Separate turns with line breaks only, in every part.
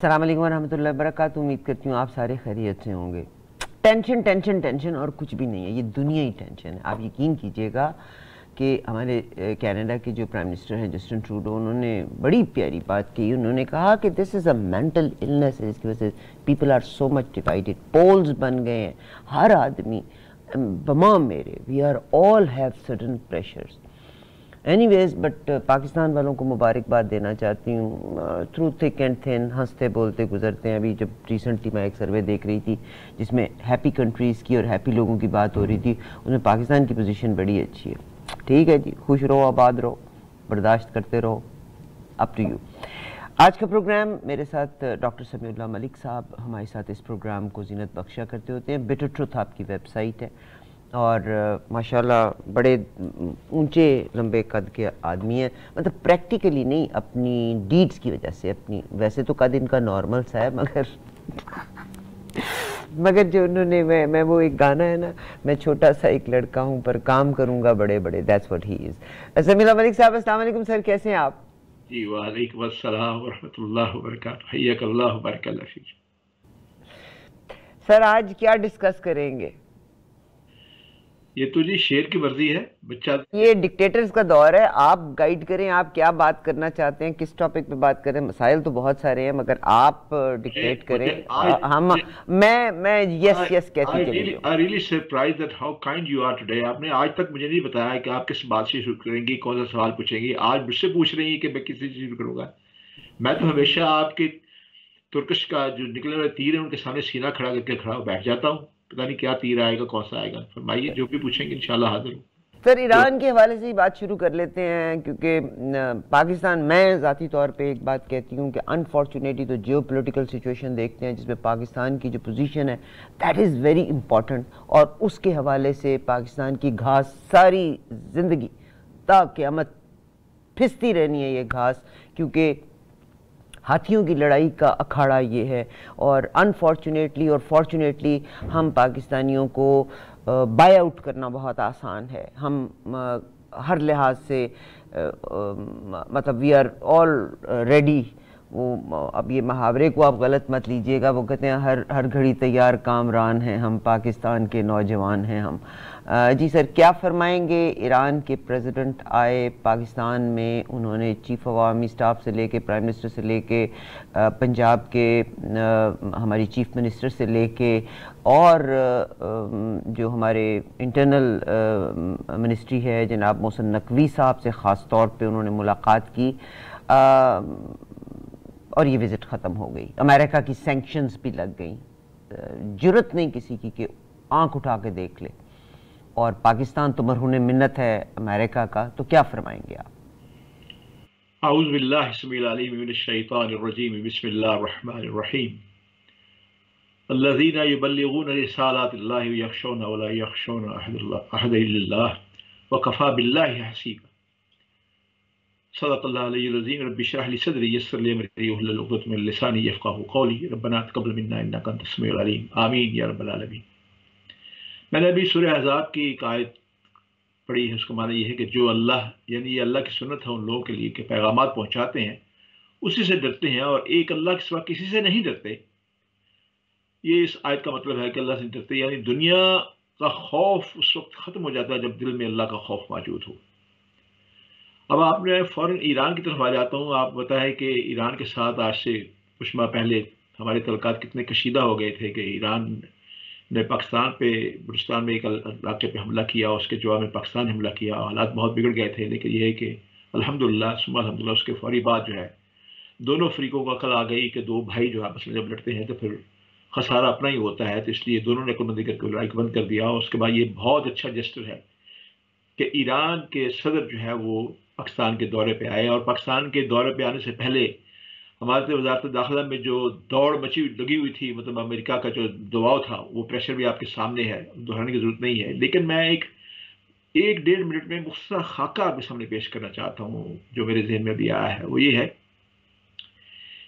السلام علیکم ورحمۃ اللہ وبرکاتہ، امید کرتی ہوں آپ سارے خیریت سے ہوں گے۔ ٹینشن ٹینشن ٹینشن اور کچھ بھی نہیں ہے، یہ دنیا ہی ٹینشن ہے۔ آپ یقین کیجیے گا کہ ہمارے کینیڈا کے جو پرائم منسٹر ہیں، جسٹن ٹروڈو، انہوں نے بڑی پیاری بات کی۔ انہوں نے کہا کہ دس از اے مینٹل النس ہے اس کی وجہ سے people are so much divided poles بن گئے ہیں۔ ہر آدمی بمام میرے we are all have sudden pressures anyways but Pakistan والوں کو مبارکباد دینا چاہتی ہوں. تھرو تھک اینڈ تھن ہنستے بولتے گزرتے ہیں. ابھی جب ریسنٹلی میں ایک سروے دیکھ رہی تھی جس میں ہیپی کنٹریز کی اور ہیپی لوگوں کی بات ہو رہی تھی اس میں پاکستان کی پوزیشن بڑی اچھی ہے. ٹھیک ہے جی خوش رہو، آباد رہو، برداشت کرتے رہو. اپ ٹو یو آج کا پروگرام میرے ساتھ uh, ڈاکٹر سمیع اللہ ملک صاحب ہمارے ساتھ اس پروگرام کو زینت بخشا کرتے ہوتے ہیں. بیٹر ٹروتھ آپ کی ویب سائٹ ہے. اور ماشاءاللہ بڑے اونچے لمبے قد کے آدمی ہیں۔ مطلب پریکٹیکلی نہیں اپنی ڈیڈز کی وجہ سے اپنی ویسے تو قد ان کا نارمل سا ہے مگر مگر جو انہوں نے میں میں وہ ایک گانا ہے نا میں چھوٹا سا ایک لڑکا ہوں پر کام کروں گا بڑے بڑے دیٹس واٹ ہی از سمیلہ ملک صاحب السلام علیکم سر کیسے ہیں آپ؟
جی وعلیکم السلام ورحمۃ اللہ وبرکاتہ حیاک اللہ وبرکہ اللہ
سر آج کیا ڈسکس کریں گے؟
یہ تو جی شیر کی ورزی ہے بچہ
یہ ڈکٹیٹرز کا دور ہے۔ آپ گائیڈ کریں آپ کیا بات کرنا چاہتے ہیں کس ٹاپک پہ بات کریں؟ مسائل تو بہت سارے ہیں مگر آپ ڈکٹیٹ کریں۔ ہم میں میں یس یس کہتی چلی
ہوں۔ I really surprised that how kind you are today آپ نے آج تک مجھے نہیں بتایا کہ آپ کس بات سے شروع کریں گی کون سا سوال پوچھیں گی۔ آج مجھ سے پوچھ رہی ہیں کہ میں کسی چیز شروع کروں گا۔ میں تو ہمیشہ آپ کے ترکش کا جو نکلے ہوئے تیر ہیں ان کے سامنے سینہ کھڑا کر کے کھڑا بیٹھ جاتا ہوں۔ پتہ نہیں کیا تیر آئے گا، کون سا آئے گا۔ فرمائیے، جو بھی پوچھیں گے انشاءاللہ حاضر ہوں۔
سر ایران کے حوالے سے ہی بات شروع کر لیتے ہیں، کیونکہ پاکستان، میں ذاتی طور پہ ایک بات کہتی ہوں کہ انفارچونیٹلی تو جیو پولیٹیکل سچویشن دیکھتے ہیں، جس میں پاکستان کی جو پوزیشن ہے دیٹ از ویری امپورٹنٹ اور اس کے حوالے سے پاکستان کی گھاس ساری زندگی تا قیامت پھستی رہنی ہے یہ گھاس، کیونکہ ہاتھیوں کی لڑائی کا اکھاڑا یہ ہے اور انفارچونیٹلی اور فارچونیٹلی ہم پاکستانیوں کو بائی آؤٹ کرنا بہت آسان ہے۔ ہم ہر لحاظ سے مطلب وی آر آل ریڈی وہ اب یہ محاورے کو آپ غلط مت لیجیے گا۔ وہ کہتے ہیں ہر ہر گھڑی تیار، کامران ہیں۔ ہم پاکستان کے نوجوان ہیں۔ ہم جی سر، کیا فرمائیں گے؟ ایران کے پریزیڈنٹ آئے، پاکستان میں انہوں نے چیف عوامی سٹاف سے لے کے پرائم منسٹر سے لے کے پنجاب کے ہماری چیف منسٹر سے لے کے، اور جو ہمارے انٹرنل منسٹری ہے، جناب محسن نقوی صاحب سے خاص طور پہ انہوں نے ملاقات کی اور یہ وزٹ ختم ہو گئی۔ امریکہ کی سینکشنز بھی لگ گئیں۔ جرت نہیں کسی کی کہ آنکھ اٹھا کے دیکھ لے۔ اور پاکستان تو مرہون منت ہے امریکہ کا، تو کیا فرمائیں گے آپ؟
اعوذ باللہ اسم العلیم من الشیطان الرجیم، بسم اللہ الرحمن الرحیم۔ الذين يبلغون رسالات الله ويخشون ولا يخشون احد الا الله وكفى بالله حسيبا صدق الله العلي العظيم رب اشرح لي صدري يسر لي امري واحلل عقدة من لساني يفقهوا قولي ربنا تقبل منا انك انت السميع العليم امين يا رب العالمين میں نے ابھی سورہ حضاب کی ایک آیت پڑھی ہے، اس کا معنی یہ ہے کہ جو اللہ یعنی یہ اللہ کی سنت ہے ان لوگوں کے لیے کہ پیغامات پہنچاتے ہیں، اسی سے ڈرتے ہیں اور ایک اللہ کے سوا کسی سے نہیں ڈرتے۔ یہ اس آیت کا مطلب ہے کہ اللہ سے ڈرتے یعنی دنیا کا خوف اس وقت ختم ہو جاتا ہے جب دل میں اللہ کا خوف موجود ہو۔ اب آپ نے فوراً ایران کی طرف آ جاتا ہوں، آپ بتائیں کہ ایران کے ساتھ آج سے کچھ ماہ پہلے ہمارے تعلقات کتنے کشیدہ ہو گئے تھے کہ ایران نے پاکستان پہ، بلوچستان میں ایک علاقے پہ حملہ کیا، اس کے جواب میں پاکستان حملہ کیا، حالات بہت بگڑ گئے تھے، لیکن یہ ہے کہ الحمد للہ سما الحمد للہ اس کے فوری بعد جو ہے، دونوں فریقوں کا کل آ گئی کہ دو بھائی جو آپس میں جب لڑتے ہیں تو پھر خسارہ اپنا ہی ہوتا ہے، تو اس لیے دونوں نے بندی کر کے لڑائی کو بند کر دیا۔ اور اس کے بعد یہ بہت اچھا جسٹر ہے کہ ایران کے صدر جو ہے، وہ پاکستان کے دورے پہ آئے اور پاکستان کے دورے پہ آنے سے پہلے ہمارے وزارت داخلہ میں جو دوڑ مچی لگی ہوئی تھی مطلب امریکہ کا جو دباؤ تھا، وہ پریشر بھی آپ کے سامنے ہے، دہرانے کی ضرورت نہیں ہے۔ لیکن میں ایک ایک ڈیڑھ منٹ میں مختصر خاکہ آپ کے سامنے پیش کرنا چاہتا ہوں، جو میرے ذہن میں بھی آیا ہے۔ وہ یہ ہے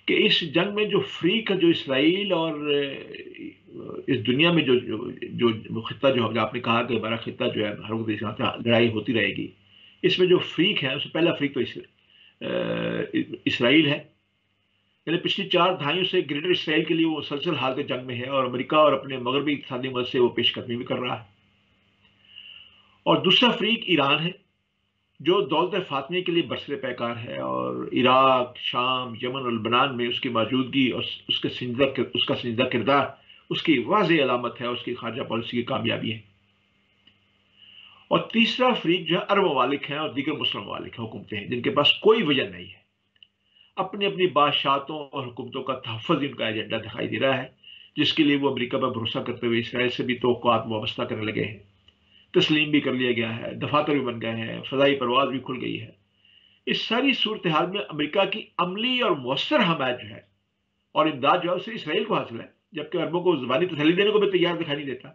کہ اس جنگ میں جو فری کا جو اسرائیل اور، اس دنیا میں جو جو خطہ جو آپ نے کہا کہ ہمارا خطہ جو ہے، ہر وقت لڑائی ہوتی رہے گی۔ اس میں جو فریق ہے اس سے پہلا فریق تو اسرائیل ہے۔ یعنی پچھلی چار دہائیوں سے گریٹر اسرائیل کے لیے وہ مسلسل حالت جنگ میں ہے اور امریکہ اور اپنے مغربی اقتصادی مدد سے وہ پیش قدمی بھی کر رہا ہے۔ اور دوسرا فریق ایران ہے، جو دولت فاطمی کے لیے برسر پیکار ہے اور عراق، شام، یمن اور لبنان میں اس کی موجودگی اور اس کے سنجدہ اس کا سنجدہ کردار، اس کی واضح علامت ہے، اس کی خارجہ پالیسی کی کامیابی ہے۔ اور تیسرا فریق جو ہے، عرب ممالک ہیں اور دیگر مسلم ممالک ہیں، حکومتیں ہیں، جن کے پاس کوئی وجہ نہیں ہے۔ اپنی اپنی بادشاہتوں اور حکومتوں کا تحفظ ان کا ایجنڈا دکھائی دے رہا ہے، جس کے لیے وہ امریکہ پر بھروسہ کرتے ہوئے اسرائیل سے بھی توقعات وابستہ کرنے لگے ہیں۔ تسلیم بھی کر لیا گیا ہے دفاتر بھی بن گئے ہیں، فضائی پرواز بھی کھل گئی ہے۔ اس ساری صورتحال میں امریکہ کی عملی اور مؤثر حمایت جو ہے، اور امداد جو ہے، اسے اسرائیل کو حاصل ہے، جبکہ عربوں کو زبانی تسلی دینے کو بھی تیار دکھائی نہیں دیتا۔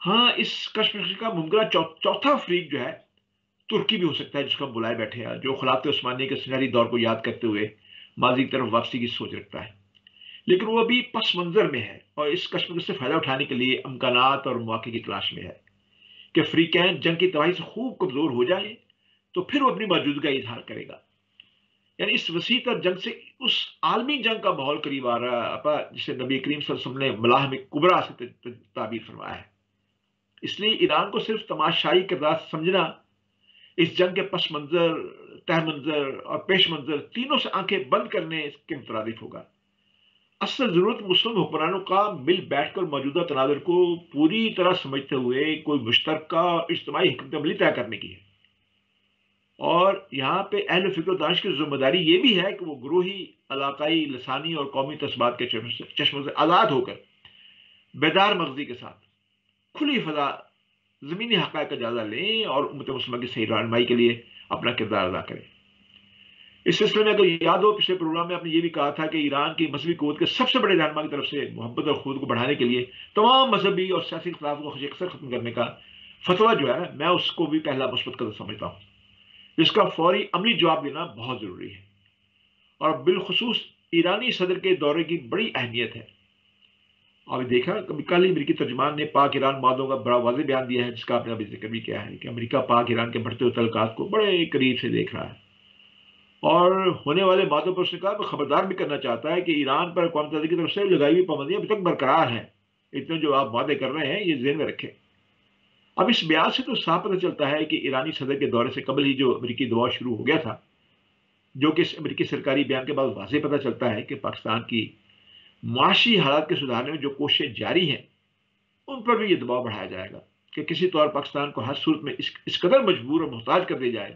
ہاں اس کشمکش کا ممکنہ چوتھا فریق جو ہے ترکی بھی ہو سکتا ہے جس کو ہم بلائے بیٹھے ہیں۔ جو خلافت عثمانی کے سنہری دور کو یاد کرتے ہوئے ماضی کی طرف واپسی کی سوچ رکھتا ہے۔ لیکن وہ ابھی پس منظر میں ہے اور اس کشمکش سے فائدہ اٹھانے کے لیے امکانات اور مواقع کی تلاش میں ہے کہ فریقین جنگ کی تباہی سے خوب کمزور ہو جائیں تو پھر وہ اپنی موجودگی کا اظہار کرے گا۔ یعنی اس وسیع تر جنگ سے اس عالمی جنگ کا ماحول قریب آ رہا ہے جسے نبی کریم صلی اللہ علیہ وسلم نے ملاح میں کبرا سے تعبیر فرمایا ہے۔ اس لیے ایران کو صرف تماشائی کردار سمجھنا اس جنگ کے پس منظر، تہ منظر اور پیش منظر تینوں سے آنکھیں بند کرنے کے مترادف ہوگا۔ اصل ضرورت مسلم حکمرانوں کا مل بیٹھ کر موجودہ تناظر کو پوری طرح سمجھتے ہوئے کوئی مشترکہ اجتماعی حکمت عملی طے کرنے کی ہے۔ اور یہاں پہ اہل فکر و دانش کی ذمہ داری یہ بھی ہے کہ وہ گروہی، علاقائی، لسانی اور قومی تصبات کے چشموں سے آزاد ہو کر بیدار مغزی کے ساتھ کھلی فضا زمینی حقائق کا جائزہ لیں اور امت مسلمہ کی صحیح رہنمائی کے لیے اپنا کردار ادا کریں۔ اس سلسلے میں اگر یاد ہو، پچھلے پروگرام میں آپ نے یہ بھی کہا تھا کہ ایران کی مذہبی قوت کے سب سے بڑے رہنما کی طرف سے محبت اور خود کو بڑھانے کے لیے تمام مذہبی اور سیاسی اختلاف کو اکثر ختم کرنے کا فتویٰ جو ہے، میں اس کو بھی پہلا مثبت قدر سمجھتا ہوں۔ جس کا فوری عملی جواب دینا بہت ضروری ہے۔ اور بالخصوص ایرانی صدر کے دورے کی بڑی اہمیت ہے۔ ابھی دیکھا؟ کبھی کل ہی امریکی ترجمان نے پاک ایران معاہدوں کا بڑا واضح بیان دیا ہے، جس کا آپ نے ابھی ذکر بھی کیا ہے کہ امریکہ پاک ایران کے بڑھتے ہوئے تعلقات کو بڑے قریب سے دیکھ رہا ہے۔ اور ہونے والے معاہدوں پر اس نے کہا کہ خبردار بھی کرنا چاہتا ہے کہ ایران پر اقوام متحدہ کی طرف سے لگائی ہوئی پابندیاں ابھی تک برقرار ہیں۔ اتنے جو آپ وعدے کر رہے ہیں، یہ ذہن میں رکھیں۔ اب اس بیان سے تو صاف پتہ چلتا ہے کہ ایرانی صدر کے دورے سے قبل ہی جو امریکی دباؤ شروع ہو گیا تھا، جو کہ اس امریکی سرکاری بیان کے بعد واضح پتہ چلتا ہے کہ پاکستان کی معاشی حالات کے سدھارنے میں جو کوششیں جاری ہیں، ان پر بھی یہ دباؤ بڑھایا جائے گا کہ کسی طور پاکستان کو ہر صورت میں اس اس قدر مجبور اور محتاج کر دیا جائے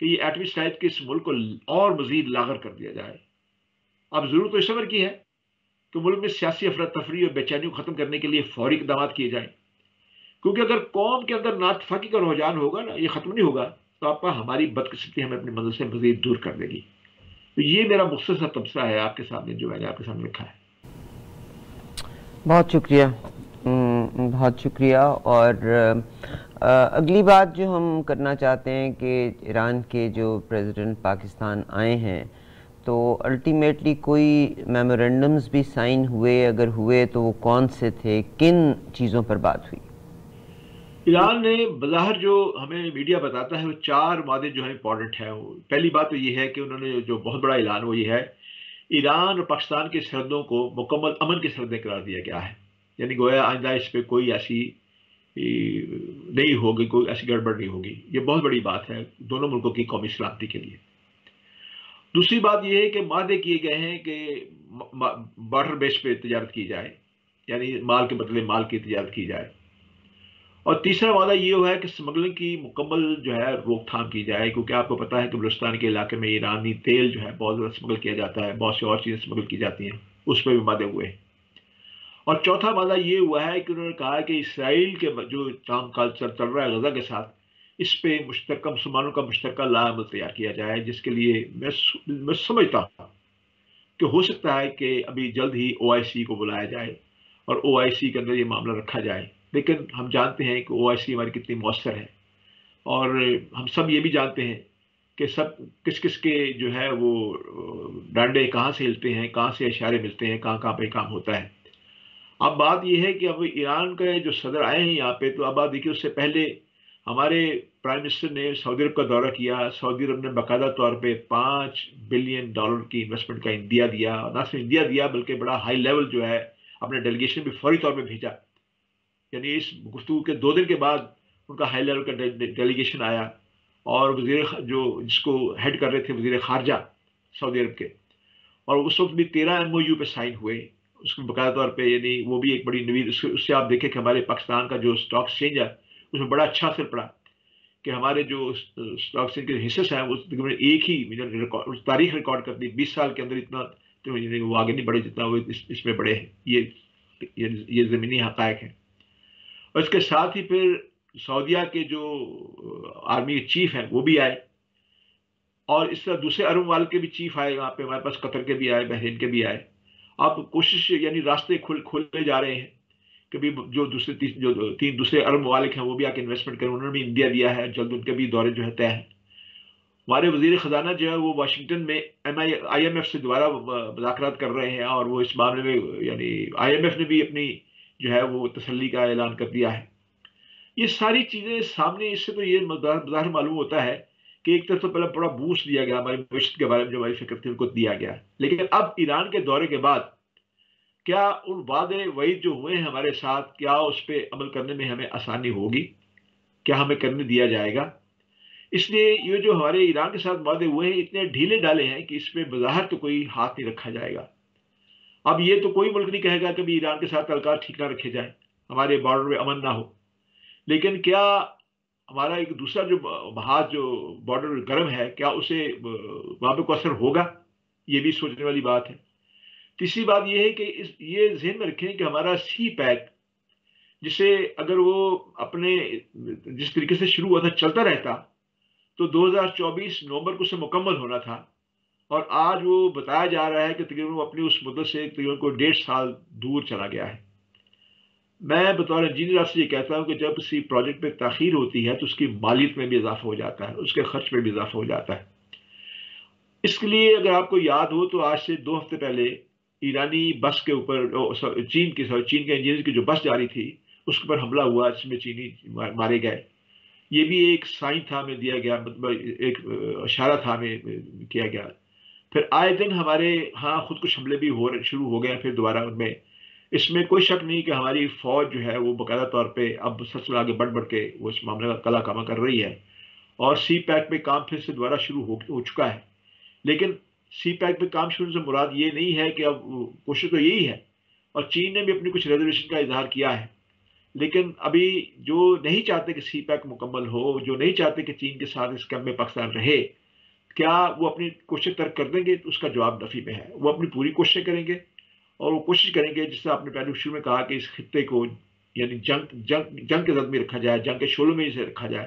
کہ یہ ایٹمی سائز کے اس ملک کو اور مزید لاغر کر دیا جائے۔ اب ضرورت تو اس خبر کی ہے کہ ملک میں سیاسی افراتفری اور بے چینی کو ختم کرنے کے لیے فوری اقدامات کیے جائیں۔ کیونکہ اگر قوم کے اندر ناتفاقی کا رجحان ہوگا نا، یہ ختم نہیں ہوگا، تو آپ ہماری بدقسمتی ہمیں اپنی منزل سے مزید دور کر دے گی۔ تو یہ میرا مختصر تبصرہ ہے آپ کے سامنے جو میں نے آپ کے سامنے رکھا ہے۔
بہت شکریہ۔ بہت شکریہ۔ اور اگلی بات جو ہم کرنا چاہتے ہیں کہ ایران کے جو پریزیڈنٹ پاکستان آئے ہیں، تو الٹیمیٹلی کوئی میمورینڈمز بھی سائن ہوئے، اگر ہوئے تو وہ کون سے تھے؟ کن چیزوں پر بات ہوئی؟
ایران نے بظاہر جو ہمیں میڈیا بتاتا ہے، وہ چار مادے جو ہیں امپورٹنٹ ہیں۔ پہلی بات تو یہ ہے کہ انہوں نے جو بہت بڑا اعلان، وہ یہ ہے، ایران اور پاکستان کی سرحدوں کو مکمل امن کی سرحدیں قرار دیا گیا ہے۔ یعنی گویا آئندہ اس پہ کوئی ایسی نہیں ہوگی، کوئی ایسی گڑبڑ نہیں ہوگی۔ یہ بہت بڑی بات ہے دونوں ملکوں کی قومی سلامتی کے لیے۔ دوسری بات یہ ہے کہ مادے کیے گئے ہیں کہ بارڈر بیس پہ تجارت کی جائے یعنی مال کے بدلے مال کی تجارت کی جائے۔ اور تیسرا وعدہ یہ ہوا ہے کہ سمگلنگ کی مکمل جو ہے روک تھام کی جائے، کیونکہ آپ کو پتا ہے کہ بلوچستان کے علاقے میں ایرانی تیل جو ہے بہت زیادہ سمگل کیا جاتا ہے، بہت سی اور چیزیں سمگل کی جاتی ہیں، اس پہ بھی مادے ہوئے۔ ہیں اور چوتھا وعدہ یہ ہوا ہے کہ انہوں نے کہا کہ اسرائیل کے جو کام کال چل رہا ہے غزہ کے ساتھ، اس پہ مشترکہ مسلمانوں کا مشترکہ لا عمل تیار کیا جائے، جس کے لیے میں سمجھتا ہوں کہ ہو سکتا ہے کہ ابھی جلد ہی او آئی سی کو بلایا جائے اور او آئی سی کے اندر یہ معاملہ رکھا جائے۔ لیکن ہم جانتے ہیں کہ او آئی سی ہماری کتنی مؤثر ہے اور ہم سب یہ بھی جانتے ہیں کہ سب کس کس کے جو ہے وہ ڈانڈے کہاں سے ہلتے ہیں، کہاں سے اشارے ملتے ہیں، کہاں کہاں پہ کام ہوتا ہے۔ اب بات یہ ہے کہ اب ایران کا جو صدر آئے ہیں یہاں پہ تو اب آپ دیکھیے اس سے پہلے ہمارے پرائم منسٹر نے سعودی عرب کا دورہ کیا۔ سعودی عرب نے باقاعدہ طور پہ پانچ بلین ڈالر کی انویسٹمنٹ کا انڈیا دیا، نہ صرف انڈیا دیا بلکہ بڑا ہائی لیول جو ہے اپنے ڈیلیگیشن بھی فوری طور پہ بھیجا۔ یعنی اس گفتگو کے دو دن کے بعد ان کا ہائی لیول کا ڈیلیگیشن آیا اور وزیر جو جس کو ہیڈ کر رہے تھے وزیر خارجہ سعودی عرب کے، اور اس وقت بھی تیرہ ایم او یو پہ سائن ہوئے۔ اس میں باقاعدہ طور پہ یعنی وہ بھی ایک بڑی نوید اس سے آپ دیکھیں کہ ہمارے پاکستان کا جو اسٹاک ایکسچینج ہے، اس میں بڑا اچھا اثر پڑا کہ ہمارے جو اسٹاک ایکسچینج کے حصص ہیں، وہ تقریباً ایک ہی تاریخ ریکارڈ کر دی بیس سال کے اندر اتنا وہ آگے نہیں بڑھے جتنا وہ اس میں بڑے ہیں۔ یہ یہ زمینی حقائق ہیں۔ اور اس کے ساتھ ہی پھر سعودیہ کے جو آرمی چیف ہیں وہ بھی آئے اور اس طرح دوسرے عرب والے کے بھی چیف آئے وہاں پہ، ہمارے پاس قطر کے بھی آئے، بحرین کے بھی آئے۔ اب کوشش یعنی راستے کھل، کھلنے جا رہے ہیں کبھی جو دوسرے جو تین دوسرے عرب ممالک ہیں وہ بھی آ کے انویسٹمنٹ کریں۔ انہوں نے بھی انڈیا دیا ہے، جلد ان کے بھی دورے جو ہے طے ہیں۔ ہمارے وزیر خزانہ جو ہے وہ واشنگٹن میں M I I M F سے دوبارہ مذاکرات کر رہے ہیں اور وہ اس معاملے میں یعنی آئی ایم ایف نے بھی اپنی جو ہے وہ تسلی کا اعلان کر دیا ہے۔ یہ ساری چیزیں سامنے اس سے تو یہ بظاہر معلوم ہوتا ہے کہ ایک طرف تو پہلے بڑا بوسٹ دیا گیا، ہماری معیشت کے بارے میں جو ہماری فکر تھی ان کو دیا گیا۔ لیکن اب ایران کے دورے کے بعد کیا ان وعدے وعید جو ہوئے ہیں ہمارے ساتھ، کیا اس پہ عمل کرنے میں ہمیں آسانی ہوگی؟ کیا ہمیں کرنے دیا جائے گا؟ اس لیے یہ جو ہمارے ایران کے ساتھ وعدے ہوئے ہیں، اتنے ڈھیلے ڈالے ہیں کہ اس پہ بظاہر تو کوئی ہاتھ نہیں رکھا جائے گا۔ اب یہ تو کوئی ملک نہیں کہے گا کہ بھی ایران کے ساتھ تعلقات ٹھیک نہ رکھے جائیں، ہمارے بارڈر میں امن نہ ہو۔ لیکن کیا ہمارا ایک دوسرا جو بہت جو بارڈر گرم ہے، کیا اسے وہاں پہ کو اثر ہوگا؟ یہ بھی سوچنے والی بات ہے۔ تیسری بات یہ ہے کہ یہ ذہن میں رکھیں کہ ہمارا سی پیک، جسے اگر وہ اپنے جس طریقے سے شروع ہوا تھا، چلتا رہتا، تو دو ہزار چوبیس نومبر کو اسے مکمل ہونا تھا۔ اور آج وہ بتایا جا رہا ہے کہ تقریباً وہ اپنی اس مدت سے تقریباً کو ڈیڑھ سال دور چلا گیا ہے۔ میں بطور انجینئر آپ سے یہ کہتا ہوں کہ جب کسی پروجیکٹ میں تاخیر ہوتی ہے تو اس کی مالیت میں بھی اضافہ ہو جاتا ہے، اس کے خرچ میں بھی اضافہ ہو جاتا ہے۔ اس کے لیے اگر آپ کو یاد ہو تو آج سے دو ہفتے پہلے ایرانی بس کے اوپر چین کی چین کے انجینئر کی جو بس جاری تھی، اس کے اوپر حملہ ہوا، جس میں چینی مارے گئے۔ یہ بھی ایک سائن تھا ہمیں دیا گیا مطلب ایک، اشارہ تھا ہمیں کیا گیا۔ پھر آئے دن ہمارے ہاں خود کچھ حملے بھی ہو شروع ہو گئے پھر دوبارہ ان میں۔ اس میں کوئی شک نہیں کہ ہماری فوج جو ہے وہ باقاعدہ طور پہ اب سچ میں آگے بڑھ بڑھ کے وہ اس معاملے کا کلا کامہ کر رہی ہے۔ اور سی پیک پہ کام پھر سے دوبارہ شروع ہو چکا ہے۔ لیکن سی پیک پہ کام شروع سے مراد یہ نہیں ہے کہ اب کوشش تو یہی ہے۔ اور چین نے بھی اپنی کچھ ریزرویشن کا اظہار کیا ہے۔ لیکن ابھی جو نہیں چاہتے کہ سی پیک مکمل ہو، جو نہیں چاہتے کہ چین کے ساتھ اس کیمپ میں پاکستان رہے کیا وہ اپنی کوشش ترک کر دیں گے؟ تو اس کا جواب نفی میں ہے۔ وہ اپنی پوری کوششیں کریں گے اور وہ کوشش کریں گے، جس سے آپ نے پہلے شروع میں کہا کہ اس خطے کو یعنی جنگ جنگ جنگ کے زد میں رکھا جائے، جنگ کے شعلوں میں اسے رکھا جائے،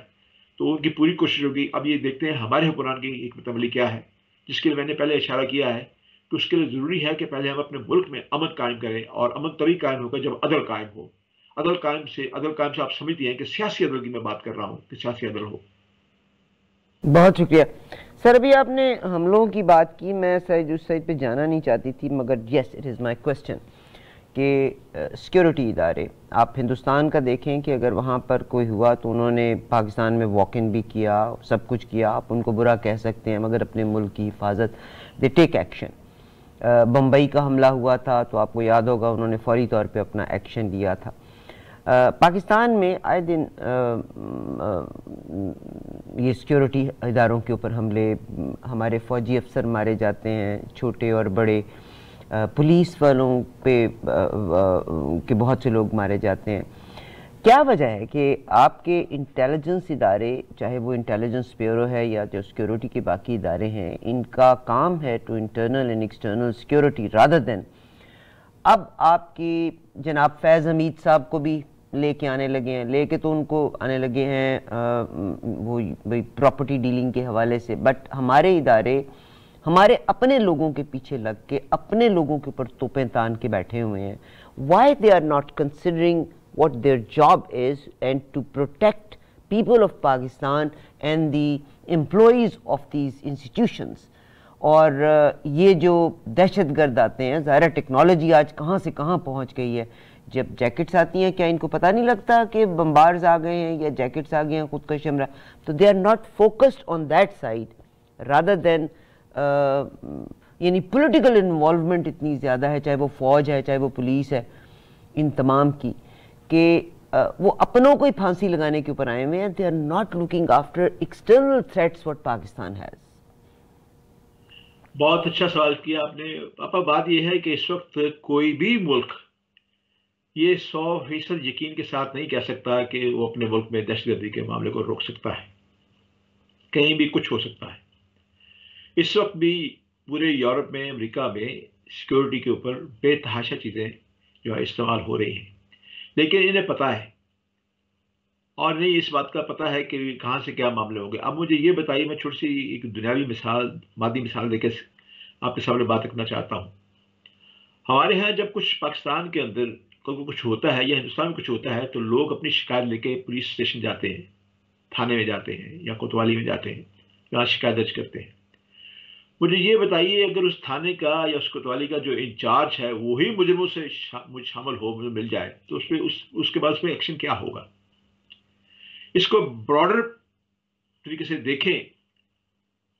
تو ان کی پوری کوشش ہوگی۔ اب یہ دیکھتے ہیں ہمارے حکمران کی ایک متعملی کیا ہے، جس کے لیے میں نے پہلے اشارہ کیا ہے کہ اس کے لیے ضروری ہے کہ پہلے ہم اپنے ملک میں امن قائم کریں اور امن تبھی قائم ہوگا جب عدل قائم ہو۔ عدل قائم سے، عدل قائم سے آپ سمجھتی ہیں کہ سیاسی عدل کی میں بات کر رہا ہوں، کہ سیاسی عدل ہو۔
بہت شکریہ۔ سر، ابھی آپ نے حملوں کی بات کی، میں سعید اس سعید پہ جانا نہیں چاہتی تھی، مگر yes it is my question کہ سیکیورٹی ادارے، آپ ہندوستان کا دیکھیں کہ اگر وہاں پر کوئی ہوا تو انہوں نے پاکستان میں واک ان بھی کیا، سب کچھ کیا، آپ ان کو برا کہہ سکتے ہیں، مگر اپنے ملک کی حفاظت دے ٹیک ایکشن بمبئی کا حملہ ہوا تھا تو آپ کو یاد ہوگا، انہوں نے فوری طور پہ اپنا ایکشن لیا تھا۔ پاکستان میں آئے دن یہ سیکیورٹی اداروں کے اوپر حملے، ہمارے فوجی افسر مارے جاتے ہیں، چھوٹے اور بڑے پولیس والوں پہ کے بہت سے لوگ مارے جاتے ہیں۔ کیا وجہ ہے کہ آپ کے انٹیلیجنس ادارے، چاہے وہ انٹیلیجنس بیورو ہے یا جو سیکیورٹی کے باقی ادارے ہیں، ان کا کام ہے to internal and external security rather than اب آپ کی جناب فیض حمید صاحب کو بھی لے کے آنے لگے ہیں۔ لے کے تو ان کو آنے لگے ہیں وہ پراپرٹی ڈیلنگ کے حوالے سے۔ بٹ ہمارے ادارے، ہمارے اپنے لوگوں کے پیچھے لگ کے اپنے لوگوں کے اوپر توپیں تان کے بیٹھے ہوئے ہیں۔ Why they are not considering what their job is and to protect people of Pakistan and the employees of these institutions اور یہ جو دہشت گرد آتے ہیں ظاہر ٹیکنالوجی آج کہاں سے کہاں پہنچ گئی ہے؟ جب جیکٹس آتی ہیں، کیا ان کو پتہ نہیں لگتا کہ بمبارز آ گئے ہیں یا جیکٹس آ گئے ہیں خود کش ہمراہ؟ تو they are not focused on that side rather than یعنی پولیٹیکل انوالومنٹ اتنی زیادہ ہے، چاہے وہ فوج ہے، چاہے وہ پولیس ہے، ان تمام کی، کہ وہ اپنوں کو ہی پھانسی لگانے کے اوپر آئے ہوئے ہیں they are not looking after external threats what Pakistan has
بہت اچھا سوال کیا آپ نے۔ پاپا، بات یہ ہے کہ اس وقت کوئی بھی ملک یہ سو فیصد یقین کے ساتھ نہیں کہہ سکتا کہ وہ اپنے ملک میں دہشت گردی کے معاملے کو روک سکتا ہے۔ کہیں بھی کچھ ہو سکتا ہے۔ اس وقت بھی پورے یورپ میں، امریکہ میں سیکورٹی کے اوپر بے تحاشا چیزیں جو ہے استعمال ہو رہی ہیں۔ لیکن انہیں پتہ ہے۔ اور نہیں، اس بات کا پتہ ہے کہ کہاں سے کیا معاملے ہوں گے۔ اب مجھے یہ بتائیے، میں چھوٹی سی ایک دنیاوی مثال، مادی مثال دے کے آپ کے سامنے بات رکھنا چاہتا ہوں۔ ہمارے ہاں جب کچھ پاکستان کے اندر کچھ ہوتا ہے یا ہندوستان میں کچھ ہوتا ہے تو لوگ اپنی شکایت لے کے پولیس اسٹیشن جاتے ہیں، تھانے میں جاتے ہیں یا کوتوالی میں جاتے ہیں، یہاں شکایت درج کرتے ہیں۔ مجھے یہ بتائیے، اگر اس تھانے کا یا اس کوتوالی کا جو انچارج ہے، وہی مجرموں سے شامل ہو، مجھے مل جائے، تو اس پہ اس کے بعد اس پہ ایکشن کیا ہوگا؟ اس کو براڈر طریقے سے دیکھیں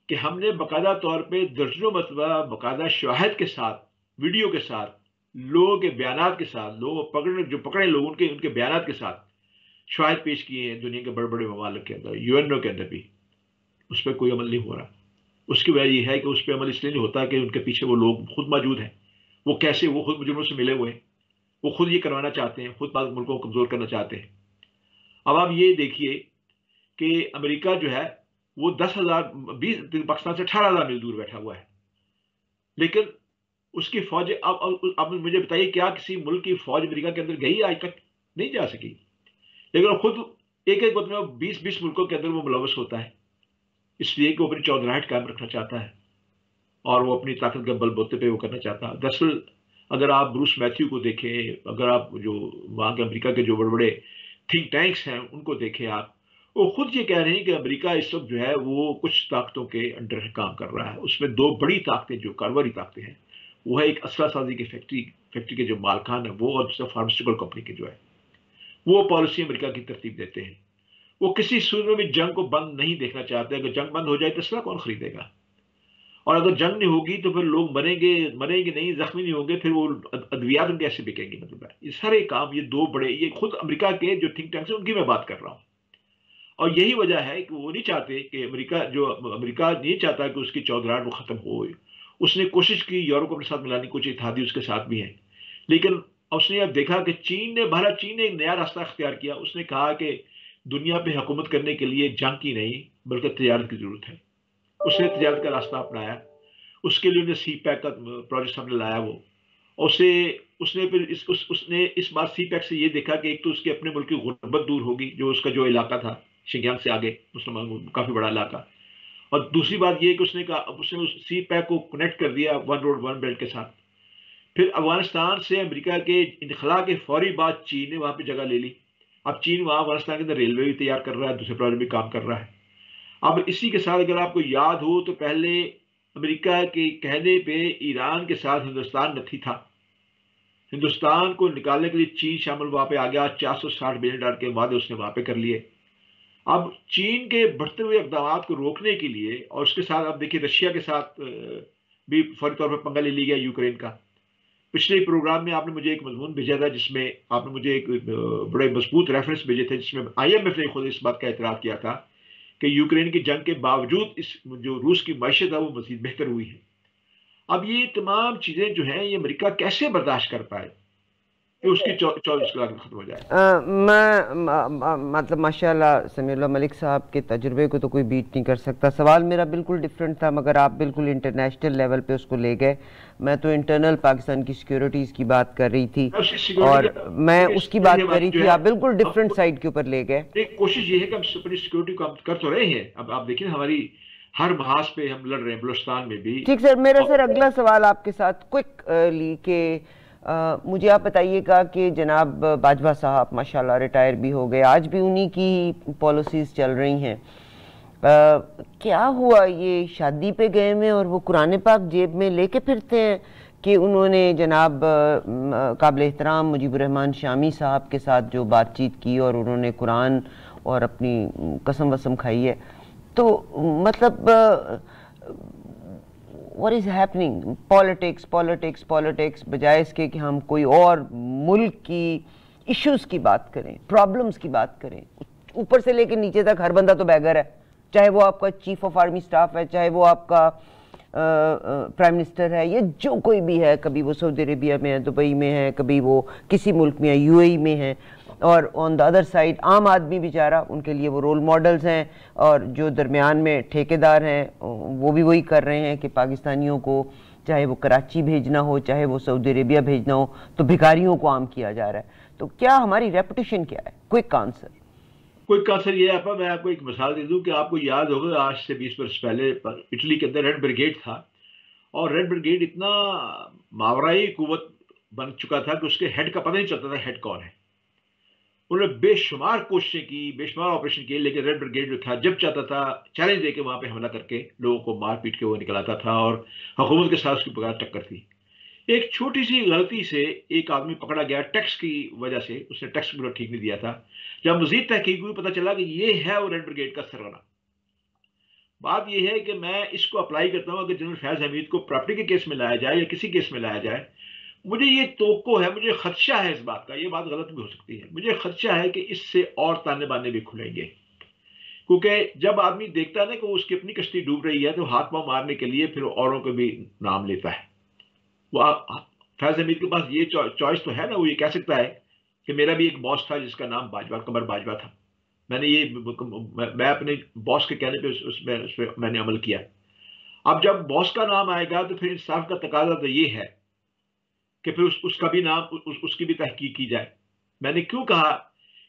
کہ ہم نے باقاعدہ طور پہ درجنوں مرتبہ باقاعدہ شواہد کے ساتھ، ویڈیو کے ساتھ لوگوں کے بیانات کے ساتھ لوگ پکڑنے، جو پکڑے لوگ ان کے ان کے بیانات کے ساتھ شواہد پیش کیے ہیں دنیا کے بڑے بڑے ممالک کے اندر، یو این او کے اندر بھی۔ اس پہ کوئی عمل نہیں ہو رہا۔ اس کی وجہ یہ ہے کہ اس پہ عمل اس لیے نہیں ہوتا کہ ان کے پیچھے وہ لوگ خود موجود ہیں۔ وہ کیسے، وہ خود مجرموں سے ملے ہوئے ہیں۔ وہ خود یہ کروانا چاہتے ہیں، خود ملکوں کو کمزور کرنا چاہتے ہیں۔ اب آپ یہ دیکھیے کہ امریکہ جو ہے، وہ دس ہزار، بیس، پاکستان سے اٹھارہ ہزار میل دور بیٹھا ہوا ہے۔ لیکن اس کی فوج اب اب مجھے بتائیے کیا کسی ملک کی فوج امریکہ کے اندر گئی آج تک؟ نہیں جا سکی۔ لیکن خود ایک ایک مطلب بیس بیس ملکوں کے اندر وہ ملوث ہوتا ہے۔ اس لیے کہ وہ اپنی چودراہٹ قائم رکھنا چاہتا ہے۔ اور وہ اپنی طاقت کے بل بوتے پہ وہ کرنا چاہتا ہے۔ دراصل اگر آپ بروس میتھیو کو دیکھیں، اگر آپ جو وہاں کے امریکہ کے جو بڑے بڑے تھنک ٹینکس ہیں، ان کو دیکھیں آپ، وہ خود یہ کہہ رہے ہیں کہ امریکہ اس وقت جو ہے وہ کچھ طاقتوں کے انڈر کام کر رہا ہے۔ اس میں دو بڑی طاقتیں جو کاروباری طاقتیں ہیں۔ وہ ہے ایک اسلحہ سازی کی فیکٹری فیکٹری کے جو مالکان ہیں، وہ اور دوسرا فارماسٹیکل کمپنی کے جو ہے وہ پالیسی امریکہ کی ترتیب دیتے ہیں۔ وہ کسی صورت میں بھی جنگ کو بند نہیں دیکھنا چاہتے، اگر جنگ بند ہو جائے تو اسلحہ کون خریدے گا؟ اور اگر جنگ نہیں ہوگی تو پھر لوگ مریں گے مریں گے نہیں، زخمی نہیں ہوں گے، پھر وہ ادویات ان کیسے بکیں گے مطلب یہ سارے کام، یہ دو بڑے، یہ خود امریکہ کے جو تھنک ٹینکس ہیں، ان کی میں بات کر رہا ہوں۔ اور یہی وجہ ہے کہ وہ نہیں چاہتے کہ امریکہ جو، امریکہ نہیں چاہتا کہ اس کی چودراہٹ وہ ختم ہو۔ اس نے کوشش کی یورپ کو اپنے ساتھ ملانے کی کچھ اتحادی اس کے ساتھ بھی ہیں لیکن اس نے اب دیکھا کہ چین نے بھارت چین نے ایک نیا راستہ اختیار کیا۔ اس نے کہا کہ دنیا پہ حکومت کرنے کے لیے جنگ کی نہیں بلکہ تجارت کی ضرورت ہے۔ اس نے تجارت کا راستہ اپنایا۔ اس کے لیے انہیں سی پیک کا پروجیکٹ سامنے لایا وہ۔ اسے اس نے پھر اس, اس, اس نے اس بار سی پیک سے یہ دیکھا کہ ایک تو اس کے اپنے ملک کی غربت دور ہوگی جو اس کا جو علاقہ تھا شنگیانگ سے آگے مسلمان کافی بڑا علاقہ۔ اور دوسری بات یہ کہ اس نے کہا اس نے سی پیک کو کنیکٹ کر دیا ون روڈ ون بیلٹ کے ساتھ۔ پھر افغانستان سے امریکہ کے انخلا کے فوری بعد چین نے وہاں پہ جگہ لے لی۔ اب چین وہاں افغانستان کے اندر ریلوے بھی تیار کر رہا ہے، دوسرے پروجیکٹ بھی کام کر رہا ہے۔ اب اسی کے ساتھ اگر آپ کو یاد ہو تو پہلے امریکہ کے کہنے پہ ایران کے ساتھ ہندوستان نتھی تھا۔ ہندوستان کو نکالنے کے لیے چین شامل وہاں پہ آ گیا۔ چار سو ساٹھ بلین ڈالر کے وعدے اس نے وہاں پہ کر لیے۔ اب چین کے بڑھتے ہوئے اقدامات کو روکنے کے لیے اور اس کے ساتھ اب دیکھیے رشیا کے ساتھ بھی فوری طور پر پنگا لے لی گیا یوکرین کا۔ پچھلے پروگرام میں آپ نے مجھے ایک مضمون بھیجا تھا جس میں آپ نے مجھے ایک بڑے مضبوط ریفرنس بھیجے تھے جس میں آئی ایم ایف نے خود اس بات کا اعتراف کیا تھا کہ یوکرین کی جنگ کے باوجود اس جو روس کی معیشت ہے وہ مزید بہتر ہوئی ہے۔ اب یہ تمام چیزیں جو ہیں یہ امریکہ کیسے برداشت کر پائے؟ اس کی چوبیس کلاس ختم ہو جائے
میں مطلب ماشاء اللہ سمیع اللہ ملک صاحب کے تجربے کو تو کوئی بیٹ نہیں کر سکتا۔ سوال میرا بالکل ڈیفرنٹ تھا مگر آپ بالکل انٹرنیشنل لیول پہ اس کو لے گئے۔ میں تو انٹرنل پاکستان کی سیکیورٹیز کی بات کر رہی تھی۔ اور میں اس کی بات کر رہی تھی آپ بالکل ڈیفرنٹ سائٹ کے اوپر لے گئے۔
کوشش یہ ہے کہ ہم اپنی سیکیورٹی کو کر تو رہے ہیں۔ اب آپ دیکھیں ہماری ہر محاذ پہ ہم لڑ رہے ہیں بلوچستان میں بھی۔
ٹھیک سر میرا سر اگلا سوال آپ کے ساتھ کوئک لی کہ مجھے آپ بتائیے گا کہ جناب باجوہ صاحب ماشاءاللہ ریٹائر بھی ہو گئے، آج بھی انہی کی پالیسیز چل رہی ہیں۔ کیا ہوا یہ شادی پہ گئے میں اور وہ قرآن پاک جیب میں لے کے پھرتے ہیں کہ انہوں نے جناب قابل احترام مجیب الرحمن شامی صاحب کے ساتھ جو بات چیت کی اور انہوں نے قرآن اور اپنی قسم وسم کھائی ہے؟ تو مطلب what is happening politics politics politics بجائے اس کے کہ ہم کوئی اور ملک کی ایشوز کی بات کریں پرابلمس کی بات کریں. اوپر سے لے کے نیچے تک ہر بندہ تو بیگر ہے. چاہے وہ آپ کا چیف آف آرمی سٹاف ہے، چاہے وہ آپ کا پرائم منسٹر ہے، یا جو کوئی بھی ہے. کبھی وہ سعودی عربیہ میں ہے دبئی میں ہے، کبھی وہ کسی ملک میں ہے یو اے میں ہے. اور آن دا ادر سائڈ عام آدمی بیچارہ، ان کے لیے وہ رول ماڈلز ہیں اور جو درمیان میں ٹھیکیدار ہیں، وہ بھی وہی کر رہے ہیں کہ پاکستانیوں کو چاہے وہ کراچی بھیجنا ہو، چاہے وہ سعودی عربیہ بھیجنا ہو، تو بھکاریوں کو عام کیا جا رہا ہے۔ تو کیا ہماری ریپوٹیشن کیا ہے؟ کوئک آنسر
کوئی کانسر یہ ہے، میں آپ کو ایک مثال دے دوں کہ آپ کو یاد ہوگا، آج سے بیس برس پہلے اٹلی کے اندر ریڈ بریگیڈ تھا۔ اور ریڈ بریگیڈ اتنا ماورائی قوت بن چکا تھا کہ اس کے ہیڈ کا پتہ نہیں چلتا تھا ہیڈ کون ہے۔ انہوں نے بے شمار کوششیں کی، بے شمار آپریشن کیے، لیکن ریڈ بریگیڈ جو تھا، جب چاہتا تھا چیلنج دے کے وہاں پہ حملہ کر کے لوگوں کو مار پیٹ کے وہ نکلاتا تھا اور حکومت کے ساتھ اس کی بغیر ٹکر تھی۔ ایک چھوٹی سی غلطی سے ایک آدمی پکڑا گیا، ٹیکس کی وجہ سے، اس نے ٹیکس بلو ٹھیک نہیں دیا تھا۔ جب مزید تحقیق ہوئی پتا چلا کہ یہ ہے وہ ریڈ بریگیڈ کا سرگنا بات یہ ہے کہ میں اس کو اپلائی کرتا ہوں، اگر جنرل فیض حمید کو پراپرٹی کے کیس میں لایا جائے یا کسی کیس میں لایا جائے مجھے یہ توقع ہے، مجھے خدشہ ہے اس بات کا، یہ بات غلط بھی ہو سکتی ہے۔ مجھے خدشہ ہے کہ اس سے اور تانے بانے بھی کھلیں گے۔ کیونکہ جب آدمی دیکھتا ہے نا کہ اس کی اپنی کشتی ڈوب رہی ہے، تو ہاتھ پاؤں مارنے کے لیے پھر اوروں کو بھی نام لیتا ہے۔ وہ فیض حمید کے پاس یہ چوائس تو ہے نا، وہ یہ کہہ سکتا ہے کہ میرا بھی ایک باس تھا جس کا نام باجوا کمر باجوا تھا۔ میں نے یہ میں اپنے باس کے کہنے پہ اس میں، اس پہ میں نے عمل کیا۔ اب جب باس کا نام آئے گا تو پھر انصاف کا تقاضا تو یہ ہے کہ پھر اس اس کا بھی نام اس, اس کی بھی تحقیق کی جائے۔ میں نے کیوں کہا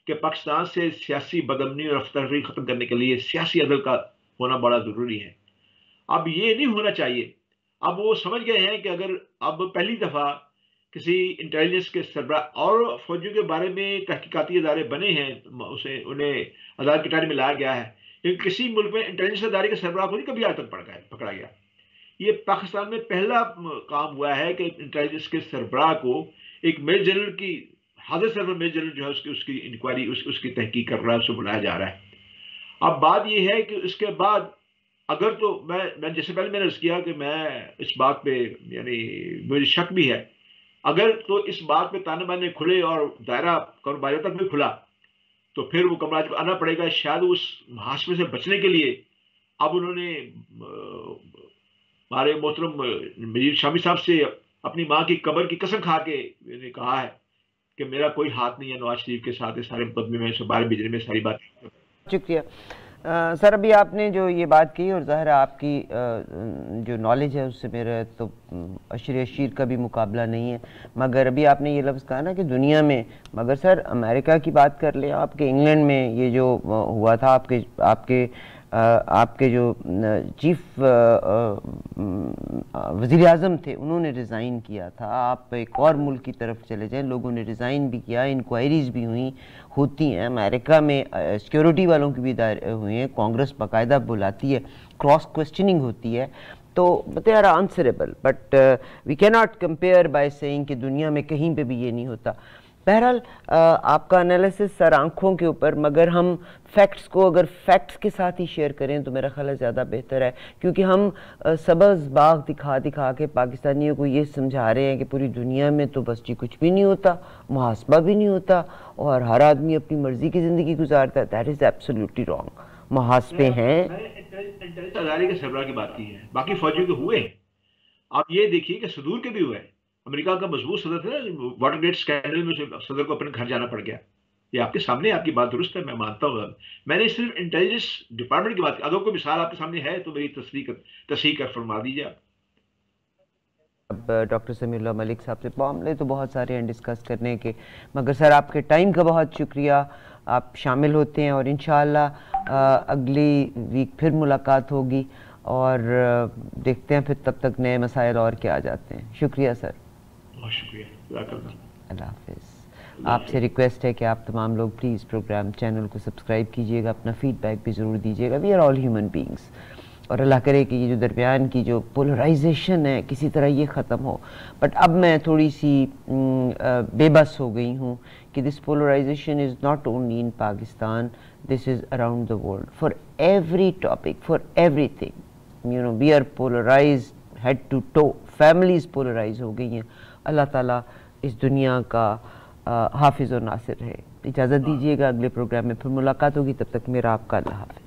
کہ پاکستان سے سیاسی بدمنی اور افطری ختم کرنے کے لیے سیاسی عدل کا ہونا بڑا ضروری ہے۔ اب یہ نہیں ہونا چاہیے۔ اب وہ سمجھ گئے ہیں کہ اگر اب پہلی دفعہ کسی انٹیلیجنس کے سربراہ اور فوجیوں کے بارے میں تحقیقاتی ادارے بنے ہیں اسے انہیں عدالت کی ٹائم میں لایا گیا ہے لیکن کسی ملک میں انٹیلیجنس ادارے کے سربراہ کو نہیں کبھی آج تک پکڑا گیا۔ یہ پاکستان میں پہلا کام ہوا ہے کہ انٹیلیجنس کے سربراہ کو ایک میل جنرل کی حاضر سربر میل جنرل جو ہے اس کی اس کی انکوائری اس, اس کی تحقیق کر رہا ہے اس کو بلایا جا رہا ہے۔ اب بات یہ ہے کہ اس کے بعد اگر تو میں میں جیسے پہلے میں نے اس کیا کہ میں اس بات پہ یعنی مجھے شک بھی ہے۔ اگر تو اس بات پہ تانے بانے کھلے اور دائرہ کمر باجو تک بھی کھلا تو پھر وہ کمراج کو آنا پڑے گا شاید اس محاسمے سے بچنے کے لیے اب انہوں نے ہمارے محترم مجید شامی صاحب سے اپنی ماں کی قبر کی قسم کھا کے نے کہا ہے کہ میرا کوئی ہاتھ نہیں ہے نواز شریف کے ساتھ سارے مقدمے میں باہر بھیجنے میں ساری بات۔
شکریہ۔ سر، ابھی آپ نے جو یہ بات کی اور ظاہر آپ کی جو نالج ہے اس سے میرا تو اشر اشیر کا بھی مقابلہ نہیں ہے۔ مگر ابھی آپ نے یہ لفظ کہا نا کہ دنیا میں، مگر سر، امریکہ کی بات کر لیں آپ کے انگلینڈ میں یہ جو ہوا تھا، آپ کے آپ کے آپ کے جو چیف وزیر اعظم تھے، انہوں نے ریزائن کیا تھا۔ آپ ایک اور ملک کی طرف چلے جائیں، لوگوں نے ریزائن بھی کیا انکوائریز بھی ہوئیں، ہوتی ہیں۔ امریکہ میں سیکیورٹی والوں کی بھی ہوئی ہیں، کانگریس باقاعدہ بلاتی ہے کراس کوشچننگ ہوتی ہے۔ تو they are answerable but we can not compare by saying کہ دنیا میں کہیں پہ بھی یہ نہیں ہوتا۔ بہرحال آپ کا انالیسس سر آنکھوں کے اوپر مگر ہم فیکٹس کو اگر فیکٹس کے ساتھ ہی شیئر کریں تو میرا خیال ہے زیادہ بہتر ہے۔ کیونکہ ہم سبز باغ دکھا دکھا کے پاکستانیوں کو یہ سمجھا رہے ہیں کہ پوری دنیا میں تو بس جی کچھ بھی نہیں ہوتا محاسبہ بھی نہیں ہوتا اور ہر آدمی اپنی مرضی کی زندگی گزارتا ہے۔ دیٹ از ایبسلیوٹلی رانگ محاسبے ہیں۔
کی بات کی ہے۔ باقی فوجیوں کے ہوئے آپ یہ دیکھیے کہ صدور کے بھی ہوئے امریکہ کا مضبوط صدر تھا واٹر گیٹ سکینڈل میں صدر کو اپنے گھر جانا پڑ گیا۔ یہ آپ کے سامنے، آپ کی بات درست ہے، میں مانتا ہوں۔ میں نے صرف انٹیلیجنس ڈپارٹمنٹ کی بات اگر کوئی مثال آپ کے سامنے ہے تو میری تصدیق، تصحیح کر فرما دیجیے آپ۔
اب ڈاکٹر سمیع اللہ ملک صاحب سے معاملے تو بہت سارے ہیں ڈسکس کرنے کے۔ مگر سر، آپ کے ٹائم کا بہت شکریہ۔ آپ شامل ہوتے ہیں اور انشاءاللہ اگلی ویک پھر ملاقات ہوگی۔ اور دیکھتے ہیں پھر تب تک نئے مسائل اور کیا آ جاتے ہیں۔ شکریہ سر۔
بہت شکریہ
اللہ حافظ۔ آپ سے ریکویسٹ ہے کہ آپ تمام لوگ پلیز پروگرام چینل کو سبسکرائب کیجیے گا، اپنا فیڈ بیک بھی ضرور دیجیے گا۔ We are all human beings اور اللہ کرے کہ یہ جو درمیان کی جو پولرائزیشن ہے، کسی طرح یہ ختم ہو۔ بٹ اب میں تھوڑی سی بے بس ہو گئی ہوں کہ this polarization is not only in Pakistan this is around the world for every topic for everything you know we are polarized to to families polarize ہو گئی ہیں۔ اللہ تعالیٰ اس دنیا کا حافظ و ناصر ہے۔ اجازت دیجیے گا اگلے پروگرام میں پھر ملاقات ہوگی تب تک میرا آپ کا اللہ حافظ۔